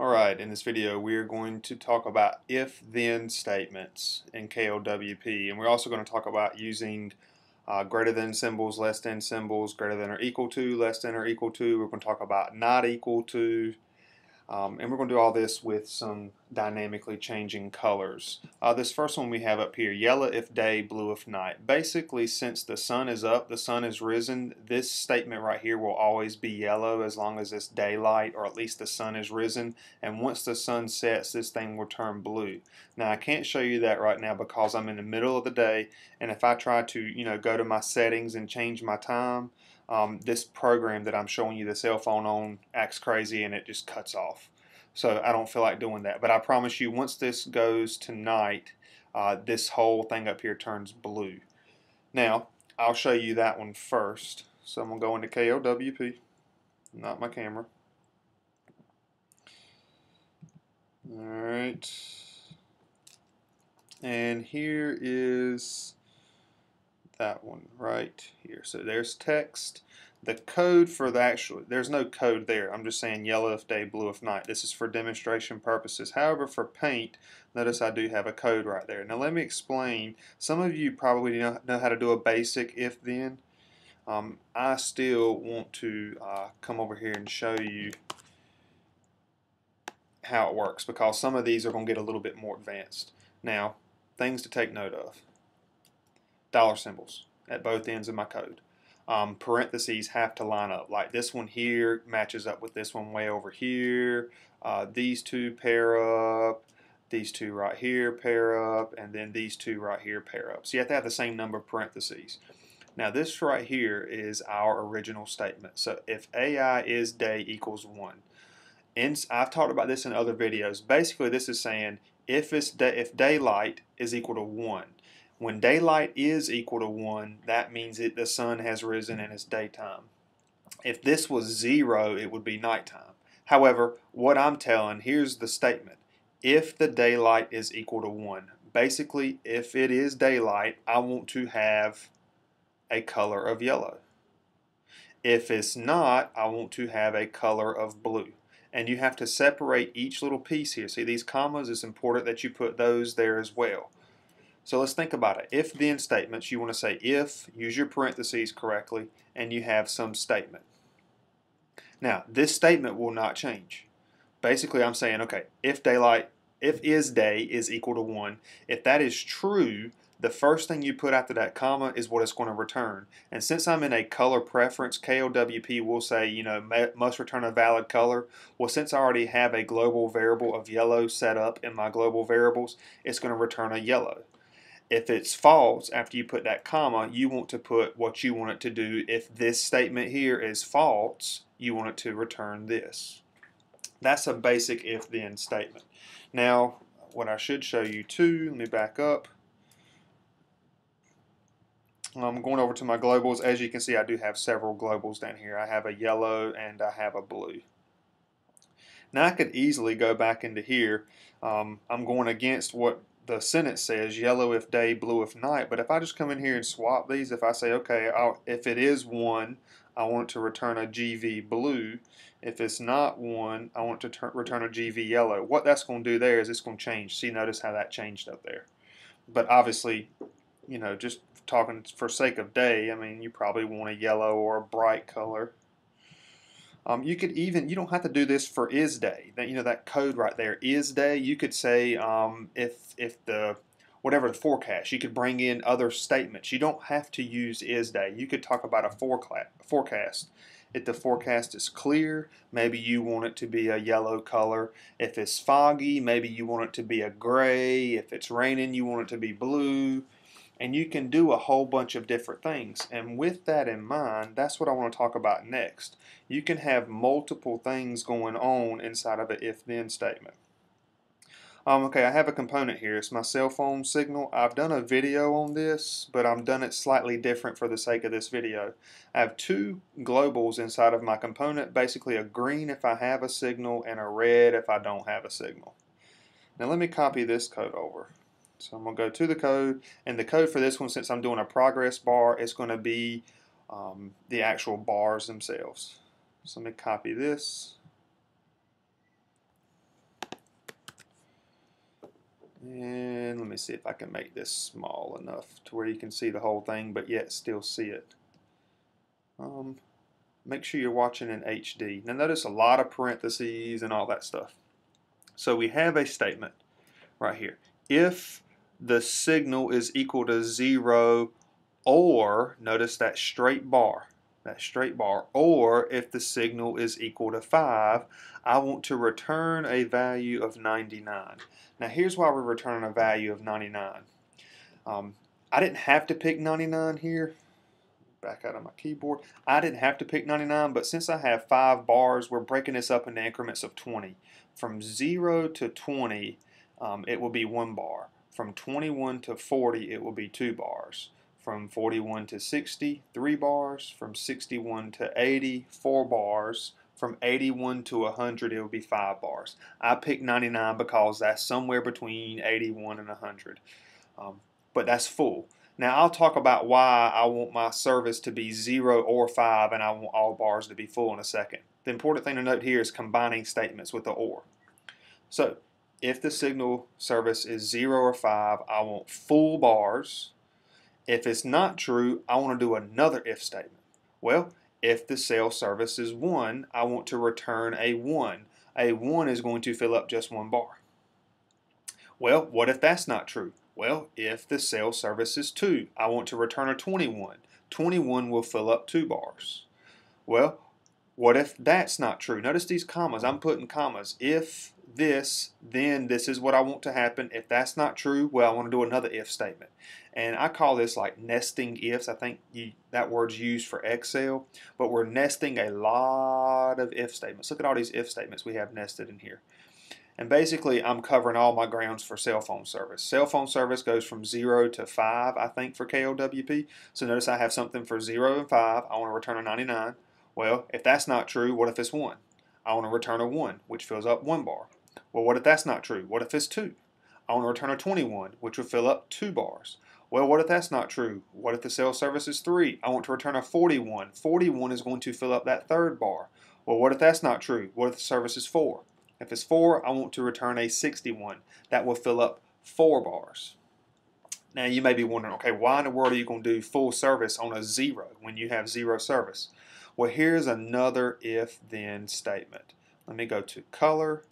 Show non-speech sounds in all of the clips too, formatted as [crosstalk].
Alright, in this video we're going to talk about if-then statements in KLWP and we're also going to talk about using uh, greater than symbols, less than symbols, greater than or equal to, less than or equal to. We're going to talk about not equal to, um, and we're going to do all this with some dynamically changing colors. Uh, this first one we have up here, yellow if day, blue if night. Basically, since the sun is up, the sun is risen, this statement right here will always be yellow as long as it's daylight or at least the sun is risen. And once the sun sets, this thing will turn blue. Now, I can't show you that right now because I'm in the middle of the day, and if I try to, you know, go to my settings and change my time, um, this program that I'm showing you the cell phone on acts crazy and it just cuts off. So I don't feel like doing that. But I promise you, once this goes tonight, uh, this whole thing up here turns blue. Now, I'll show you that one first. So I'm going to go into KLWP, not my camera. Alright. And here is that one right here. So there's text. The code for the actual, there's no code there. I'm just saying yellow if day, blue if night. This is for demonstration purposes. However, for paint, notice I do have a code right there. Now let me explain. Some of you probably know, know how to do a basic if-then. Um, I still want to uh, come over here and show you how it works because some of these are going to get a little bit more advanced. Now, things to take note of. Dollar symbols at both ends of my code um, parentheses have to line up. Like this one here matches up with this one way over here. Uh, these two pair up. These two right here pair up. And then these two right here pair up. So you have to have the same number of parentheses. Now this right here is our original statement. So if AI is day equals 1. In, I've talked about this in other videos. Basically this is saying if, it's day, if daylight is equal to 1 when daylight is equal to 1, that means that the sun has risen and it's daytime. If this was 0, it would be nighttime. However, what I'm telling, here's the statement. If the daylight is equal to 1, basically, if it is daylight, I want to have a color of yellow. If it's not, I want to have a color of blue. And you have to separate each little piece here. See these commas? It's important that you put those there as well. So let's think about it. If then statements, you want to say if, use your parentheses correctly, and you have some statement. Now, this statement will not change. Basically, I'm saying, okay, if daylight, if is day is equal to 1, if that is true, the first thing you put after that comma is what it's going to return. And since I'm in a color preference, KLWP will say, you know, must return a valid color. Well, since I already have a global variable of yellow set up in my global variables, it's going to return a yellow. If it's false, after you put that comma, you want to put what you want it to do. If this statement here is false, you want it to return this. That's a basic if-then statement. Now, what I should show you too, let me back up. I'm going over to my globals. As you can see, I do have several globals down here. I have a yellow and I have a blue. Now I could easily go back into here. Um, I'm going against what the sentence says yellow if day, blue if night. But if I just come in here and swap these, if I say, okay, I'll, if it is 1, I want to return a GV blue. If it's not 1, I want to return a GV yellow. What that's going to do there is it's going to change. See, notice how that changed up there. But obviously, you know, just talking for sake of day, I mean, you probably want a yellow or a bright color. Um, you could even, you don't have to do this for is day. That you know that code right there is day. You could say um, if if the whatever the forecast, you could bring in other statements. You don't have to use is day. You could talk about a forecast. If the forecast is clear, maybe you want it to be a yellow color. If it's foggy, maybe you want it to be a gray. If it's raining, you want it to be blue and you can do a whole bunch of different things. And with that in mind, that's what I want to talk about next. You can have multiple things going on inside of an if-then statement. Um, okay, I have a component here. It's my cell phone signal. I've done a video on this, but I've done it slightly different for the sake of this video. I have two globals inside of my component, basically a green if I have a signal and a red if I don't have a signal. Now let me copy this code over. So I'm going to go to the code, and the code for this one, since I'm doing a progress bar, is going to be um, the actual bars themselves. So let me copy this. And let me see if I can make this small enough to where you can see the whole thing, but yet still see it. Um, make sure you're watching in HD. Now notice a lot of parentheses and all that stuff. So we have a statement right here. If the signal is equal to zero or, notice that straight bar, that straight bar, or if the signal is equal to 5, I want to return a value of 99. Now here's why we're returning a value of 99. Um, I didn't have to pick 99 here. Back out of my keyboard. I didn't have to pick 99, but since I have five bars, we're breaking this up into increments of 20. From 0 to 20, um, it will be one bar. From 21 to 40, it will be two bars. From 41 to 60, three bars. From 61 to 80, four bars from 81 to 100, it will be 5 bars. I picked 99 because that's somewhere between 81 and 100. Um, but that's full. Now I'll talk about why I want my service to be 0 or 5 and I want all bars to be full in a second. The important thing to note here is combining statements with the OR. So if the signal service is 0 or 5, I want full bars. If it's not true, I want to do another if statement. Well, if the cell service is 1, I want to return a 1. A 1 is going to fill up just one bar. Well, what if that's not true? Well, if the cell service is 2, I want to return a 21. 21 will fill up 2 bars. Well, what if that's not true? Notice these commas. I'm putting commas. If this, then this is what I want to happen. If that's not true, well, I want to do another if statement. And I call this like nesting ifs. I think you, that word's used for Excel, but we're nesting a lot of if statements. Look at all these if statements we have nested in here. And basically, I'm covering all my grounds for cell phone service. Cell phone service goes from 0 to 5, I think, for KLWP. So notice I have something for 0 and 5. I want to return a 99. Well, if that's not true, what if it's 1? I want to return a 1, which fills up 1 bar. Well, what if that's not true? What if it's 2? I want to return a 21, which will fill up 2 bars. Well, what if that's not true? What if the cell service is 3? I want to return a 41. 41 is going to fill up that third bar. Well, what if that's not true? What if the service is 4? If it's 4, I want to return a 61. That will fill up 4 bars. Now, you may be wondering, okay, why in the world are you going to do full service on a 0 when you have 0 service? Well, here's another if-then statement. Let me go to color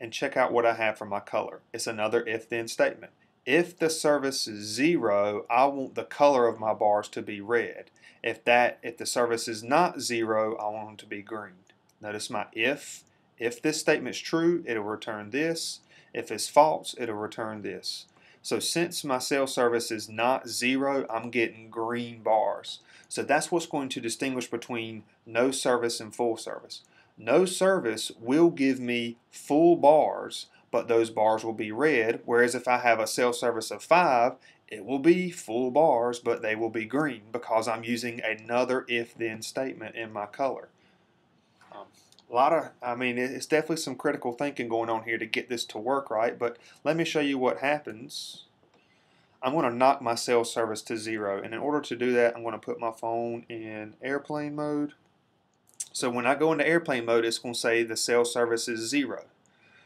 and check out what I have for my color. It's another if-then statement. If the service is zero, I want the color of my bars to be red. If that, if the service is not zero, I want them to be green. Notice my if. If this statement is true, it'll return this. If it's false, it'll return this. So since my cell service is not zero, I'm getting green bars. So that's what's going to distinguish between no service and full service. No service will give me full bars, but those bars will be red. Whereas if I have a cell service of 5, it will be full bars, but they will be green because I'm using another if-then statement in my color. Um, a lot of, I mean, it's definitely some critical thinking going on here to get this to work right, but let me show you what happens. I'm going to knock my cell service to zero, and in order to do that, I'm going to put my phone in airplane mode. So when I go into airplane mode, it's going to say the cell service is zero.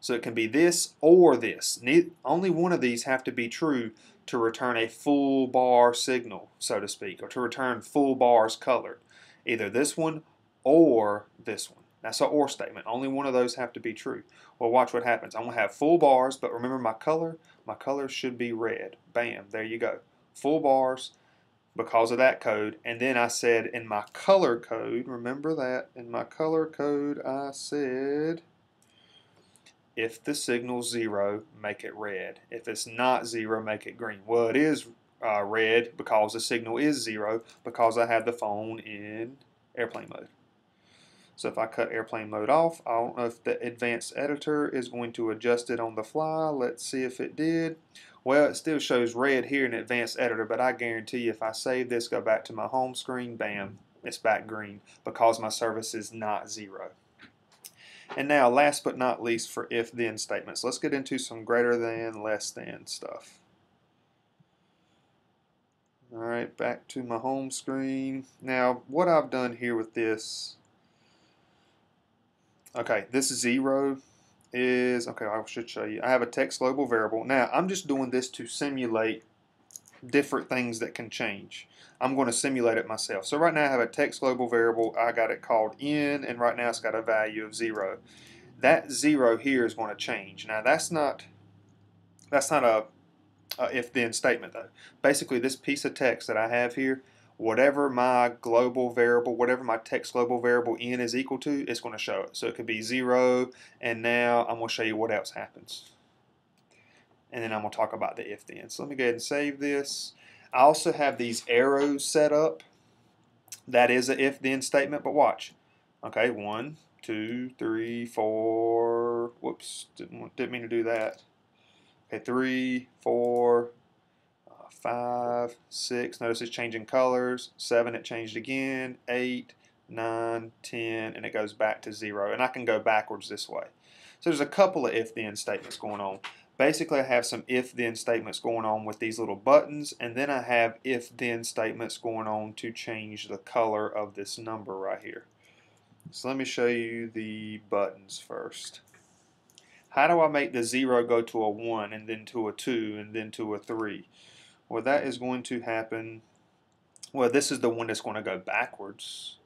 So it can be this or this. only one of these have to be true to return a full bar signal, so to speak, or to return full bars colored. Either this one or this one. That's an OR statement. Only one of those have to be true. Well, watch what happens. I'm going to have full bars, but remember my color? My color should be red. Bam, there you go. Full bars because of that code. And then I said in my color code, remember that? In my color code, I said if the signal's zero, make it red. If it's not zero, make it green. Well, it is uh, red because the signal is zero because I have the phone in airplane mode. So if I cut airplane mode off, I don't know if the advanced editor is going to adjust it on the fly. Let's see if it did. Well, it still shows red here in advanced editor, but I guarantee you if I save this, go back to my home screen, bam, it's back green because my service is not zero. And now, last but not least, for if-then statements. Let's get into some greater than, less than stuff. All right, back to my home screen. Now, what I've done here with this, okay, this zero, is, okay, I should show you. I have a text global variable. Now, I'm just doing this to simulate different things that can change. I'm going to simulate it myself. So right now I have a text global variable. I got it called n, and right now it's got a value of 0. That 0 here is going to change. Now that's not that's not a, a if-then statement though. Basically this piece of text that I have here, whatever my global variable, whatever my text global variable n is equal to, it's going to show it. So it could be 0, and now I'm going to show you what else happens. And then I'm going to talk about the if-then. So let me go ahead and save this. I also have these arrows set up. That is a if-then statement, but watch. Okay, one, two, three, four. Whoops, didn't, didn't mean to do that. Okay, three, four, five, six. Notice it's changing colors. Seven, it changed again. Eight, nine, ten, and it goes back to zero. And I can go backwards this way. So there's a couple of if-then statements going on. Basically, I have some if-then statements going on with these little buttons, and then I have if-then statements going on to change the color of this number right here. So let me show you the buttons first. How do I make the 0 go to a 1 and then to a 2 and then to a 3? Well, that is going to happen, well, this is the one that's going to go backwards.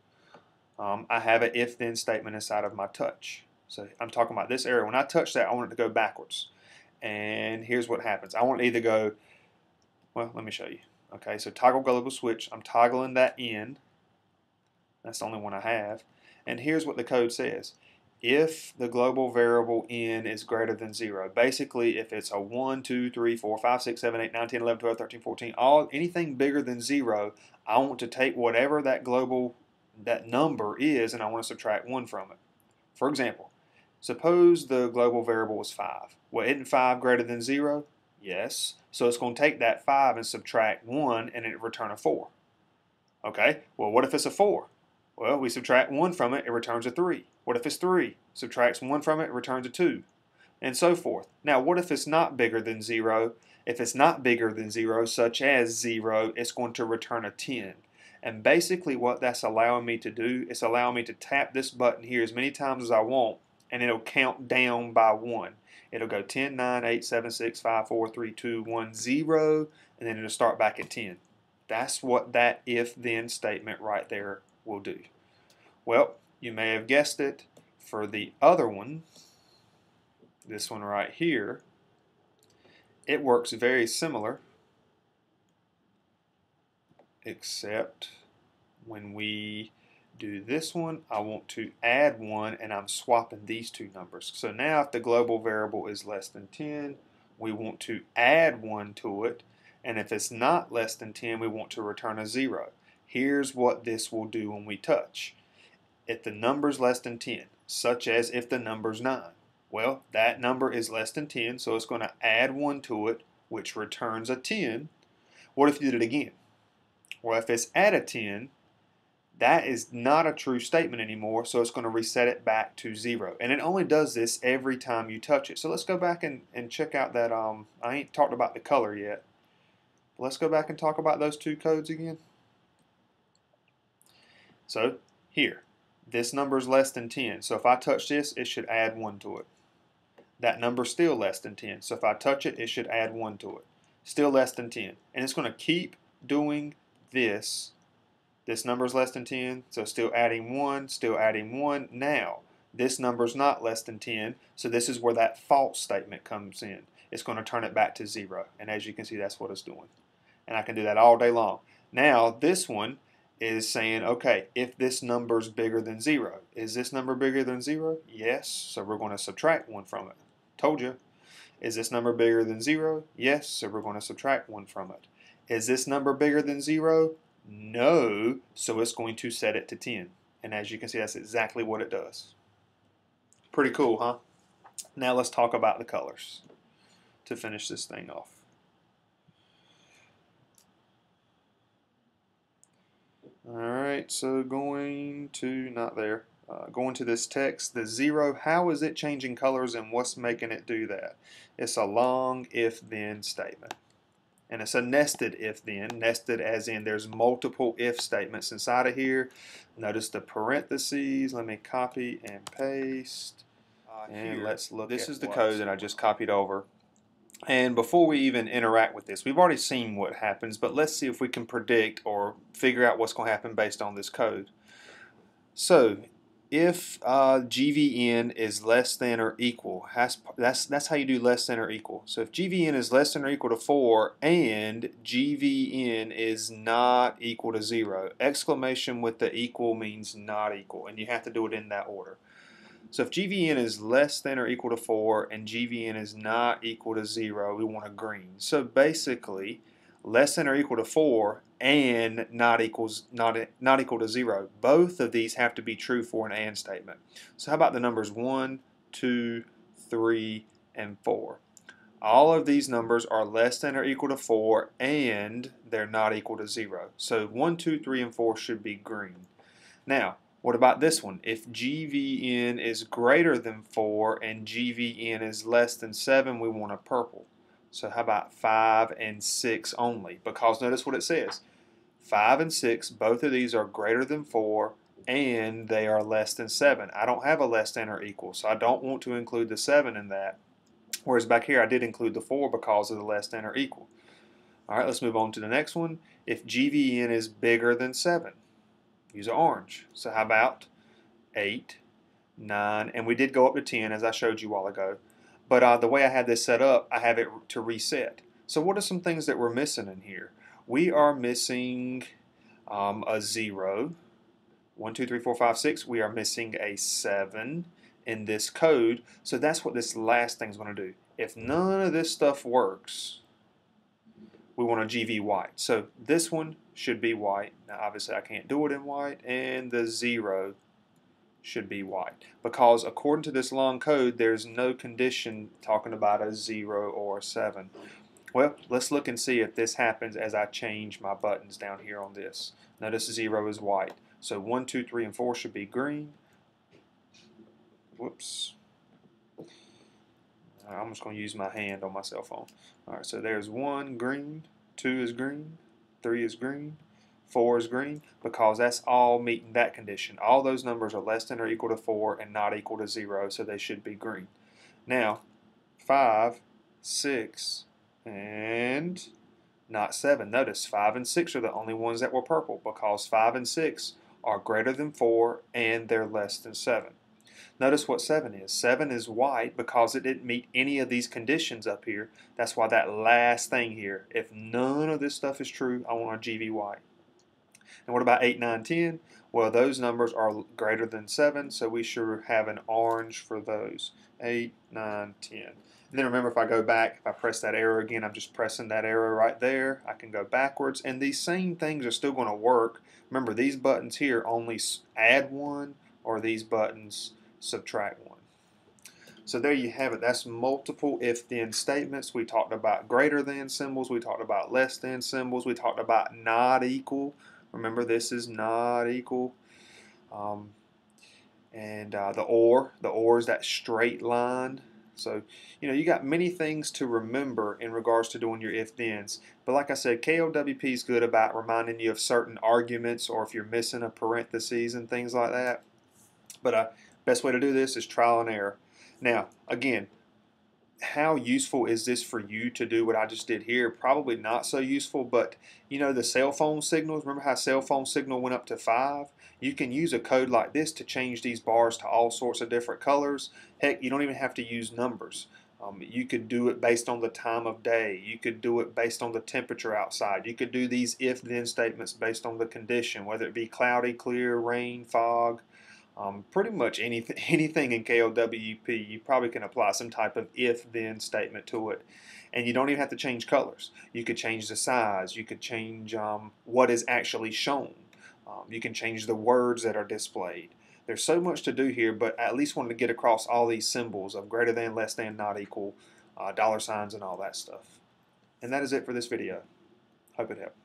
Um, I have an if-then statement inside of my touch. So I'm talking about this area. When I touch that, I want it to go backwards. And here's what happens. I want it either go, well, let me show you. Okay, so toggle global switch. I'm toggling that in. That's the only one I have. And here's what the code says. If the global variable n is greater than 0, basically if it's a 1, 2, 3, 4, 5, 6, 7, 8, 9, 10, 11, 12, 13, 14, all, anything bigger than 0, I want to take whatever that global, that number is, and I want to subtract 1 from it. For example, suppose the global variable was 5. Well, isn't 5 greater than 0? Yes. So it's going to take that 5 and subtract 1 and it return a 4. Okay, well what if it's a 4? Well, we subtract 1 from it, it returns a 3. What if it's 3? Subtracts 1 from it, returns a 2. And so forth. Now, what if it's not bigger than 0? If it's not bigger than 0, such as 0, it's going to return a 10. And basically what that's allowing me to do is allowing me to tap this button here as many times as I want, and it'll count down by 1. It'll go 10, 9, 8, 7, 6, 5, 4, 3, 2, 1, 0, and then it'll start back at 10. That's what that if-then statement right there will do? Well, you may have guessed it. For the other one, this one right here, it works very similar, except when we do this one, I want to add one, and I'm swapping these two numbers. So now if the global variable is less than 10, we want to add 1 to it, and if it's not less than 10, we want to return a 0. Here's what this will do when we touch. If the number is less than 10, such as if the number is 9, well, that number is less than 10, so it's going to add 1 to it, which returns a 10. What if you did it again? Well, if it's at a 10, that is not a true statement anymore, so it's going to reset it back to 0. And it only does this every time you touch it. So let's go back and, and check out that, um, I ain't talked about the color yet. Let's go back and talk about those two codes again. So here, this number is less than 10. So if I touch this, it should add 1 to it. That number is still less than 10. So if I touch it, it should add 1 to it. Still less than 10. And it's going to keep doing this. This number is less than 10, so still adding 1, still adding 1. Now, this number is not less than 10, so this is where that false statement comes in. It's going to turn it back to 0. And as you can see, that's what it's doing. And I can do that all day long. Now, this one, is saying, okay, if this number is bigger than 0, is this number bigger than 0? Yes, so we're going to subtract 1 from it. Told you. Is this number bigger than 0? Yes, so we're going to subtract 1 from it. Is this number bigger than 0? No, so it's going to set it to 10. And as you can see, that's exactly what it does. Pretty cool, huh? Now let's talk about the colors to finish this thing off. Alright, so going to, not there, uh, going to this text, the zero, how is it changing colors and what's making it do that? It's a long if-then statement. And it's a nested if-then, nested as in there's multiple if statements inside of here. Notice the parentheses, let me copy and paste. Uh, And here, let's look This is the code that I just copied over. And before we even interact with this, we've already seen what happens, but let's see if we can predict or figure out what's going to happen based on this code. So, if uh, GVN is less than or equal, has, that's, that's how you do less than or equal. So if GVN is less than or equal to 4 and GVN is not equal to 0, exclamation with the equal means not equal, and you have to do it in that order. So if GVN is less than or equal to 4 and GVN is not equal to 0, we want a green. So basically, less than or equal to 4 and not equals not not equal to 0. Both of these have to be true for an AND statement. So how about the numbers 1, 2, 3, and 4? All of these numbers are less than or equal to 4 and they're not equal to 0. So 1, 2, 3, and 4 should be green. Now, what about this one? If GVN is greater than 4 and GVN is less than 7, we want a purple. So how about 5 and 6 only? Because notice what it says. 5 and 6, both of these are greater than 4 and they are less than 7. I don't have a less than or equal, so I don't want to include the 7 in that. Whereas back here I did include the 4 because of the less than or equal. Alright, let's move on to the next one. If GVN is bigger than 7, use an orange. So how about 8, 9, and we did go up to 10 as I showed you a while ago. But uh, the way I had this set up, I have it to reset. So what are some things that we're missing in here? We are missing um, a 0. 1, 2, 3, 4, 5, 6. We are missing a 7 in this code. So that's what this last thing is going to do. If none of this stuff works, we want a GV white. So this one should be white. Now obviously I can't do it in white. And the 0 should be white. Because according to this long code, there's no condition talking about a 0 or a 7. Well, let's look and see if this happens as I change my buttons down here on this. Notice 0 is white. So 1, 2, 3, and 4 should be green. Whoops. I'm just going to use my hand on my cell phone. Alright, so there's 1 green, 2 is green, 3 is green, 4 is green because that's all meeting that condition. All those numbers are less than or equal to 4 and not equal to 0, so they should be green. Now, 5, 6, and not 7. Notice 5 and 6 are the only ones that were purple because 5 and 6 are greater than 4 and they're less than 7. Notice what 7 is. 7 is white because it didn't meet any of these conditions up here. That's why that last thing here, if none of this stuff is true, I want a GV white. And what about 8, 9, 10? Well, those numbers are greater than 7, so we should have an orange for those. 8, 9, 10. And then remember, if I go back, if I press that arrow again, I'm just pressing that arrow right there. I can go backwards, and these same things are still going to work. Remember, these buttons here only add one, or these buttons subtract one. So there you have it. That's multiple if-then statements. We talked about greater than symbols. We talked about less than symbols. We talked about not equal. Remember, this is not equal. Um, and uh, the or, the or is that straight line. So, you know, you got many things to remember in regards to doing your if-thens. But like I said, KLWP is good about reminding you of certain arguments or if you're missing a parentheses and things like that. But uh, best way to do this is trial and error. Now, again, how useful is this for you to do what I just did here? Probably not so useful, but you know the cell phone signals, remember how cell phone signal went up to 5? You can use a code like this to change these bars to all sorts of different colors. Heck, you don't even have to use numbers. Um, you could do it based on the time of day. You could do it based on the temperature outside. You could do these if-then statements based on the condition, whether it be cloudy, clear, rain, fog, um, pretty much anything, [laughs] anything in KLWP, you probably can apply some type of if-then statement to it. And you don't even have to change colors. You could change the size. You could change um, what is actually shown. Um, you can change the words that are displayed. There's so much to do here, but I at least wanted to get across all these symbols of greater than, less than, not equal, uh, dollar signs, and all that stuff. And that is it for this video. Hope it helped.